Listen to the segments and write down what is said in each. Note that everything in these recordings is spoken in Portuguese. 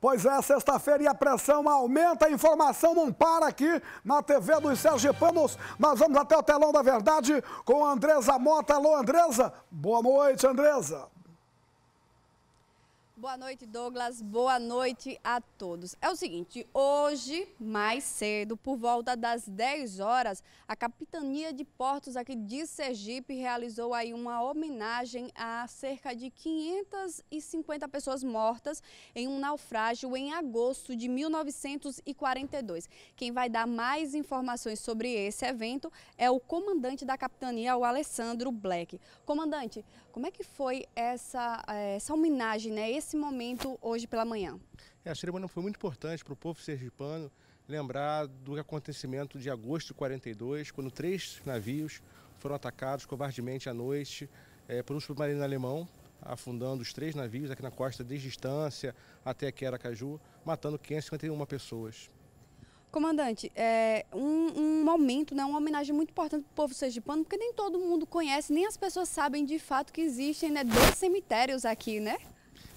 Pois é, sexta-feira e a pressão aumenta, a informação não para aqui na TV dos Sergipanos. Nós vamos até o telão da verdade com a Andresa Mota. Alô, Andresa. Boa noite, Andresa. Boa noite, Douglas. Boa noite a todos. É o seguinte, hoje, mais cedo, por volta das 10 horas, a Capitania de Portos aqui de Sergipe realizou aí uma homenagem a cerca de 550 pessoas mortas em um naufrágio em agosto de 1942. Quem vai dar mais informações sobre esse evento é o comandante da capitania, o Alessandro Black. Comandante, como é que foi essa, eh, essa homenagem, né? Esse momento hoje pela manhã? É, a cerimônia foi muito importante para o povo sergipano lembrar do acontecimento de agosto de 42, quando três navios foram atacados covardemente à noite é, por um submarino alemão, afundando os três navios aqui na costa desde distância até aqui Aracaju, matando 551 pessoas. Comandante, é um, um, momento, né, uma homenagem muito importante para o povo sergipano, porque nem todo mundo conhece, nem as pessoas sabem de fato que existem né, dois cemitérios aqui, né?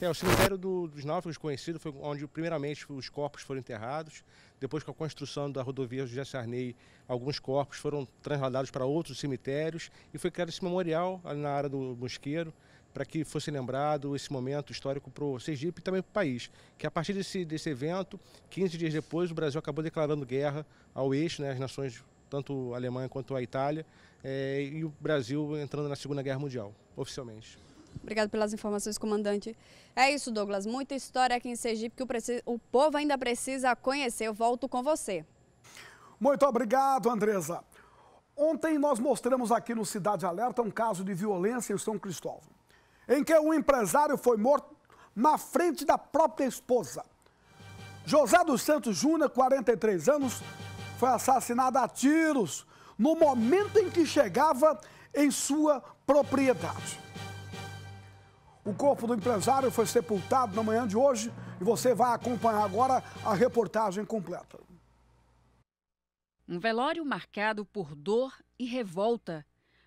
É, o cemitério do, dos náufragos conhecido foi onde primeiramente os corpos foram enterrados, depois com a construção da rodovia José Sarney, alguns corpos foram trasladados para outros cemitérios e foi criado esse memorial na área do Mosqueiro, para que fosse lembrado esse momento histórico para o Sergipe e também para o país. Que a partir desse, desse evento, 15 dias depois, o Brasil acabou declarando guerra ao eixo, né, as nações, tanto a Alemanha quanto a Itália, é, e o Brasil entrando na Segunda Guerra Mundial, oficialmente. Obrigado pelas informações, comandante. É isso, Douglas. Muita história aqui em Sergipe que o, o povo ainda precisa conhecer. Eu volto com você. Muito obrigado, Andresa. Ontem nós mostramos aqui no Cidade Alerta um caso de violência em São Cristóvão em que um empresário foi morto na frente da própria esposa. José dos Santos Júnior, 43 anos, foi assassinado a tiros no momento em que chegava em sua propriedade. O corpo do empresário foi sepultado na manhã de hoje e você vai acompanhar agora a reportagem completa. Um velório marcado por dor e revolta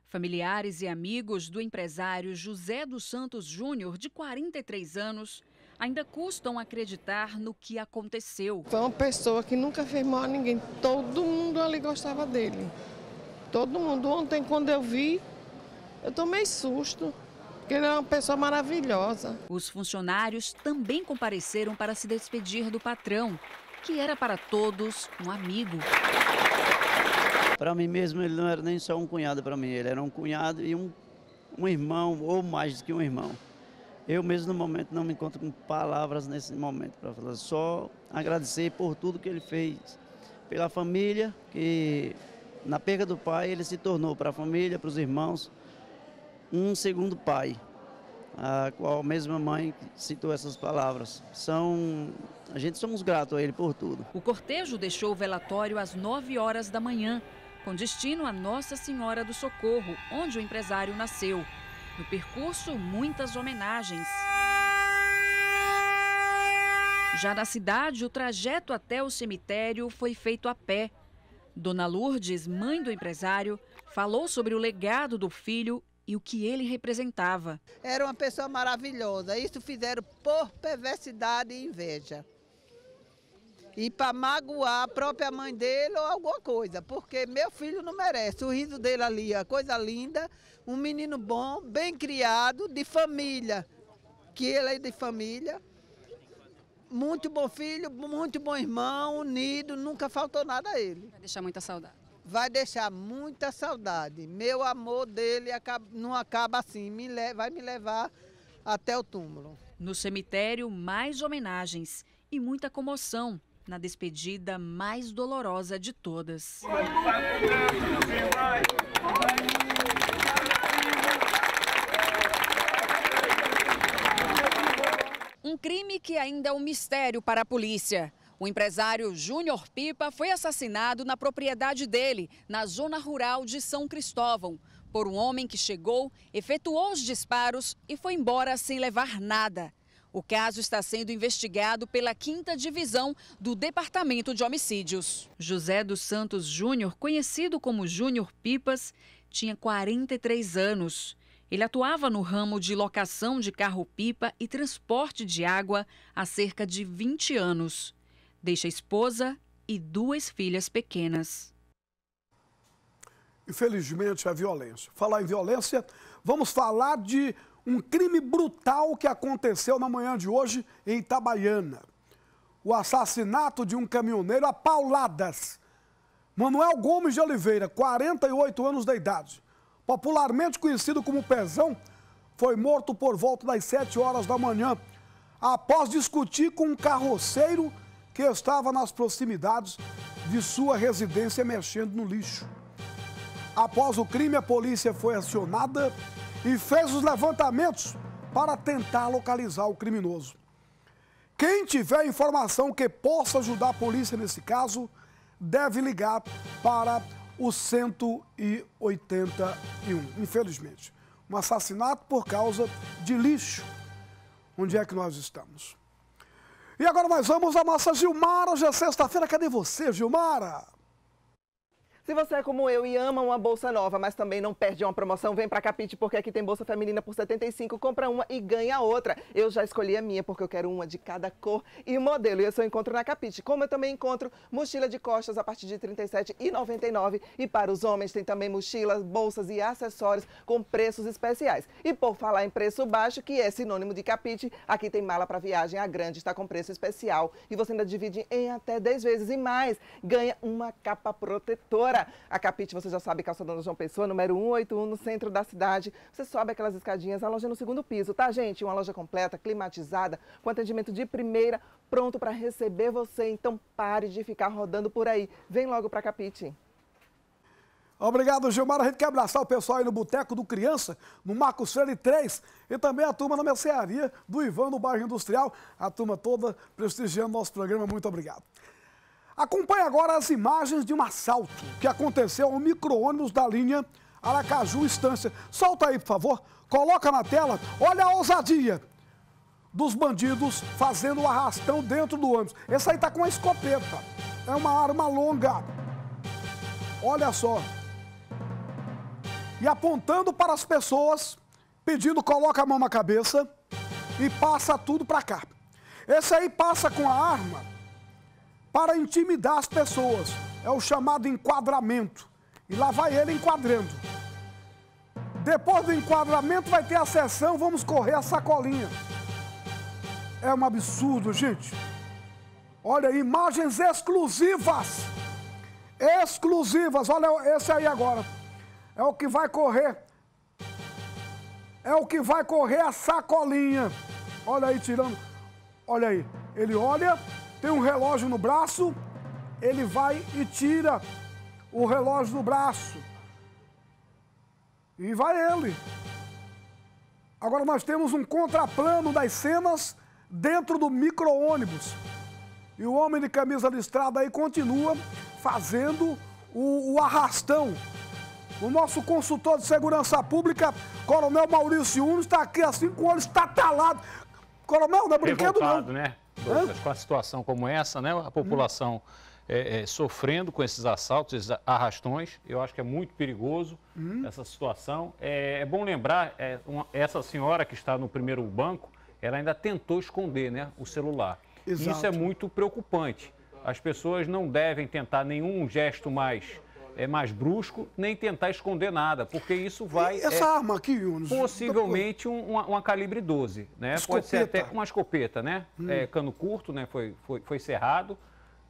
Familiares e amigos do empresário José dos Santos Júnior, de 43 anos, ainda custam acreditar no que aconteceu. Foi uma pessoa que nunca fez mal a ninguém. Todo mundo ali gostava dele. Todo mundo. Ontem, quando eu vi, eu tomei susto. Porque ele é uma pessoa maravilhosa. Os funcionários também compareceram para se despedir do patrão, que era para todos um amigo. Para mim mesmo, ele não era nem só um cunhado para mim, ele era um cunhado e um, um irmão, ou mais do que um irmão. Eu mesmo, no momento, não me encontro com palavras nesse momento para falar, só agradecer por tudo que ele fez, pela família, que na perda do pai ele se tornou para a família, para os irmãos, um segundo pai, a qual a mesma mãe citou essas palavras. São a gente somos gratos a ele por tudo. O cortejo deixou o velatório às 9 horas da manhã com destino a Nossa Senhora do Socorro, onde o empresário nasceu. No percurso, muitas homenagens. Já na cidade, o trajeto até o cemitério foi feito a pé. Dona Lourdes, mãe do empresário, falou sobre o legado do filho e o que ele representava. Era uma pessoa maravilhosa. Isso fizeram por perversidade e inveja e para magoar a própria mãe dele ou alguma coisa, porque meu filho não merece. O riso dele ali, a coisa linda, um menino bom, bem criado, de família, que ele é de família. Muito bom filho, muito bom irmão, unido, nunca faltou nada a ele. Vai deixar muita saudade. Vai deixar muita saudade. Meu amor dele não acaba assim, me vai me levar até o túmulo. No cemitério, mais homenagens e muita comoção na despedida mais dolorosa de todas. Um crime que ainda é um mistério para a polícia. O empresário Júnior Pipa foi assassinado na propriedade dele, na zona rural de São Cristóvão, por um homem que chegou, efetuou os disparos e foi embora sem levar nada. O caso está sendo investigado pela 5 Divisão do Departamento de Homicídios. José dos Santos Júnior, conhecido como Júnior Pipas, tinha 43 anos Ele atuava no ramo de locação de carro-pipa e transporte de água há cerca de 20 anos. Deixa esposa e duas filhas pequenas. Infelizmente, a violência. Falar em violência, vamos falar de um crime brutal que aconteceu na manhã de hoje em Itabaiana. O assassinato de um caminhoneiro a pauladas. Manuel Gomes de Oliveira, 48 anos de idade, popularmente conhecido como Pezão, foi morto por volta das 7 horas da manhã, após discutir com um carroceiro que estava nas proximidades de sua residência mexendo no lixo. Após o crime, a polícia foi acionada e fez os levantamentos para tentar localizar o criminoso. Quem tiver informação que possa ajudar a polícia nesse caso, deve ligar para o 181, infelizmente. Um assassinato por causa de lixo. Onde é que nós estamos? E agora nós vamos à nossa Gilmara. Hoje é sexta-feira. Cadê você, Gilmara? Se você é como eu e ama uma bolsa nova, mas também não perde uma promoção, vem pra Capite, porque aqui tem bolsa feminina por 75, compra uma e ganha outra. Eu já escolhi a minha, porque eu quero uma de cada cor e modelo. E eu só encontro na Capite. Como eu também encontro mochila de costas a partir de R$ 37,99. E para os homens tem também mochilas, bolsas e acessórios com preços especiais. E por falar em preço baixo, que é sinônimo de Capite, aqui tem mala para viagem, a grande está com preço especial. E você ainda divide em até 10 vezes e mais. Ganha uma capa protetora A Capite, você já sabe, calçadão João Pessoa, número 181, no centro da cidade. Você sobe aquelas escadinhas, a loja é no segundo piso, tá, gente? Uma loja completa, climatizada, com atendimento de primeira, pronto para receber você. Então, pare de ficar rodando por aí. Vem logo para a Capite. Obrigado, Gilmar. A gente quer abraçar o pessoal aí no Boteco do Criança, no Marcos Freire 3, e também a turma da mercearia do Ivan, no bairro Industrial. A turma toda prestigiando nosso programa. Muito obrigado. Acompanhe agora as imagens de um assalto que aconteceu ao micro-ônibus da linha Aracaju Estância. Solta aí, por favor. Coloca na tela. Olha a ousadia dos bandidos fazendo o arrastão dentro do ônibus. Esse aí tá com uma escopeta. É uma arma longa. Olha só. E apontando para as pessoas, pedindo coloca a mão na cabeça e passa tudo para cá. Esse aí passa com a arma para intimidar as pessoas. É o chamado enquadramento. E lá vai ele enquadrando. Depois do enquadramento vai ter a sessão, vamos correr a sacolinha. É um absurdo, gente. Olha, imagens exclusivas. Exclusivas. Olha esse aí agora. É o que vai correr. É o que vai correr a sacolinha. Olha aí, tirando. Olha aí. Ele olha, tem um relógio no braço, ele vai e tira o relógio do braço. E vai ele. Agora nós temos um contraplano das cenas dentro do micro-ônibus. E o homem de camisa listrada aí continua fazendo o, o, arrastão. O nosso consultor de segurança pública, Coronel Maurício Uno, está aqui assim com o olho estatalado. Coronel, não é brinquedo não. né? Com a situação como essa, né? A população é, é, sofrendo com esses assaltos, esses arrastões. Eu acho que é muito perigoso hum. essa situação. É, é bom lembrar, é, uma, essa senhora que está no primeiro banco, ela ainda tentou esconder né, o celular. Exato. Isso é muito preocupante. As pessoas não devem tentar nenhum gesto mais é mais brusco, nem tentar esconder nada, porque isso vai. E essa é, arma aqui, Yunus? Possivelmente um, uma, uma, calibre 12, né? Escopeta. Pode ser até uma escopeta, né? Hum. É, cano curto, né? Foi, foi, foi cerrado,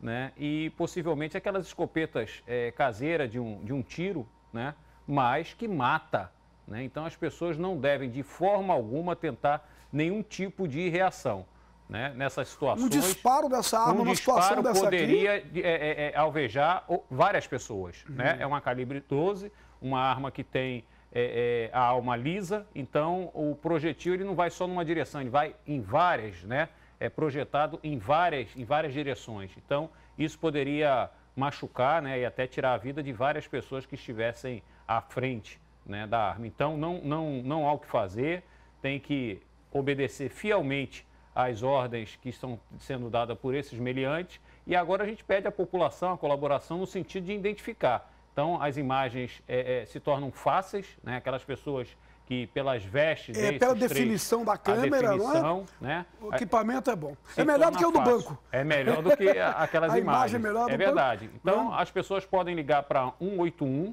né? E possivelmente aquelas escopetas é, caseiras de um, de um tiro, né? Mas que mata, né? Então as pessoas não devem, de forma alguma, tentar nenhum tipo de reação né, nessas situações. Um disparo dessa arma, um uma situação dessa poderia aqui... é, é, é, alvejar várias pessoas. Uhum. Né? É uma calibre 12, uma arma que tem é, é, a alma lisa, então o projetil ele não vai só numa direção, ele vai em várias, né? É projetado em várias, em várias direções. Então, isso poderia machucar né, e até tirar a vida de várias pessoas que estivessem à frente né, da arma. Então, não, não, não há o que fazer, tem que obedecer fielmente as ordens que estão sendo dadas por esses meliantes e agora a gente pede à população a colaboração no sentido de identificar. Então, as imagens é, é, se tornam fáceis, né? aquelas pessoas que pelas vestes É, desses pela três, definição da a câmera, não é? definição, né? O equipamento é bom. se É melhor do que o do fácil. banco. É melhor do que aquelas A imagens. imagem é melhor do é banco, verdade. Então, né? as pessoas podem ligar para 181,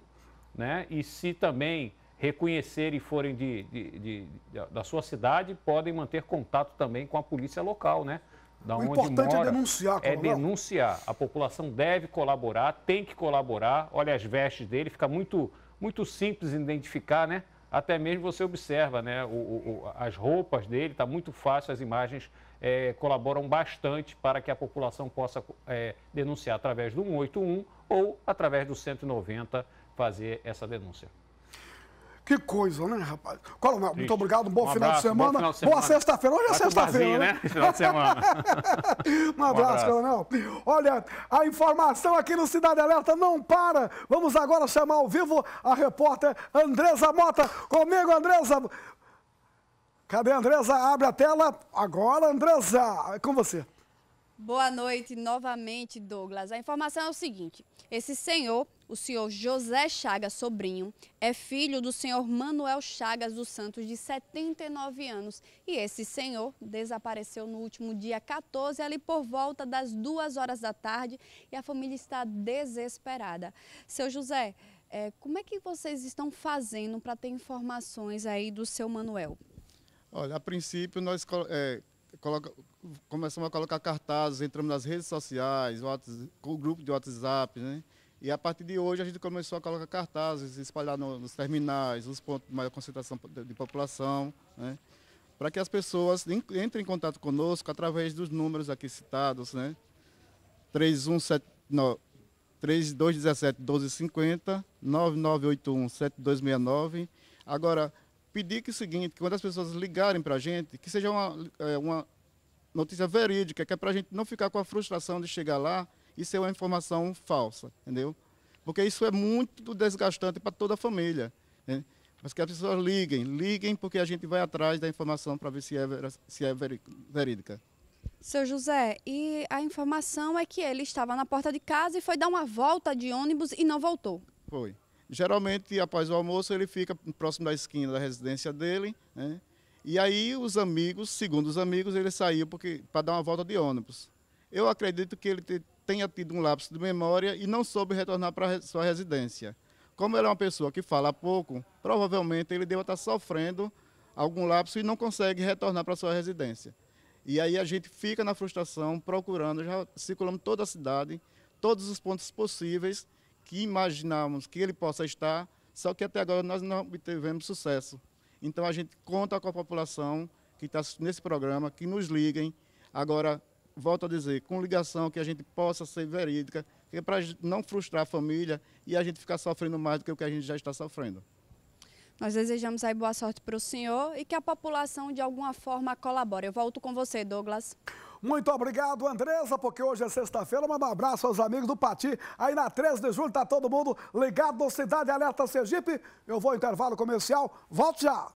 né? E se também reconhecerem e forem de, de- de- da sua cidade, podem manter contato também com a polícia local, né? Da O importante é mora. denunciar, É coronel. denunciar. A população deve colaborar, tem que colaborar. Olha as vestes dele, fica muito, muito simples identificar, né? Até mesmo você observa, né? O- o- as roupas dele, está muito fácil, as imagens eh, colaboram bastante para que a população possa eh, denunciar através do 181 ou através do 190 fazer essa denúncia. Que coisa, né, rapaz? Coronel, muito Triste. obrigado, bom, Um final, abraço, de bom semana. final de Boa semana. sexta-feira. Hoje é sexta-feira, né? né? Final de semana. Um abraço, abraço. coronel. Olha, a informação aqui no Cidade Alerta não para. Vamos agora chamar ao vivo a repórter Andresa Mota. Comigo, Andresa. Cadê a Andresa? Abre a tela. Agora, Andresa, é com você. Boa noite novamente, Douglas. A informação é o seguinte: esse senhor, o senhor José Chagas Sobrinho, é filho do senhor Manuel Chagas dos Santos, de 79 anos. E esse senhor desapareceu no último dia 14, ali por volta das duas horas da tarde, e a família está desesperada. Seu José, eh, como é que vocês estão fazendo para ter informações aí do seu Manuel? Olha, a princípio nós é, coloca- começamos a colocar cartazes, entramos nas redes sociais, o grupo de WhatsApp, né? E a partir de hoje a gente começou a colocar cartazes, espalhar no- nos terminais, nos pontos de maior concentração de, de população, né? Para que as pessoas en- entrem em contato conosco através dos números aqui citados, né? 317, não, 3217 1250, 9981 7269. Agora, pedir que o seguinte, que quando as pessoas ligarem para a gente, que seja uma, é, uma notícia verídica, que é para a gente não ficar com a frustração de chegar lá e ser uma informação falsa, entendeu? Porque isso é muito desgastante para toda a família. Né? Mas que as pessoas liguem, liguem porque a gente vai atrás da informação para ver se é, se é verídica. Seu José, e a informação é que ele estava na porta de casa e foi dar uma volta de ônibus e não voltou. Foi. Geralmente, após o almoço, ele fica próximo da esquina da residência dele, né? E aí os amigos, segundo os amigos, ele saiu para dar uma volta de ônibus. Eu acredito que ele te- tenha tido um lapso de memória e não soube retornar para sua residência. Como ele é uma pessoa que fala pouco, provavelmente ele deve estar sofrendo algum lapso e não consegue retornar para sua residência. E aí a gente fica na frustração, procurando, já circulamos toda a cidade, todos os pontos possíveis que imaginamos que ele possa estar, só que até agora nós não obtivemos sucesso. Então a gente conta com a população que está nesse programa, que nos liguem. Agora, volto a dizer, com ligação que a gente possa ser verídica, que é para não frustrar a família e a gente ficar sofrendo mais do que o que a gente já está sofrendo. Nós desejamos aí boa sorte para o senhor e que a população de alguma forma colabore. Eu volto com você, Douglas. Muito obrigado, Andresa, porque hoje é sexta-feira. Manda um abraço aos amigos do Pati. Aí na 13 de julho tá todo mundo ligado no Cidade Alerta Sergipe. Eu vou ao intervalo comercial. Volto já.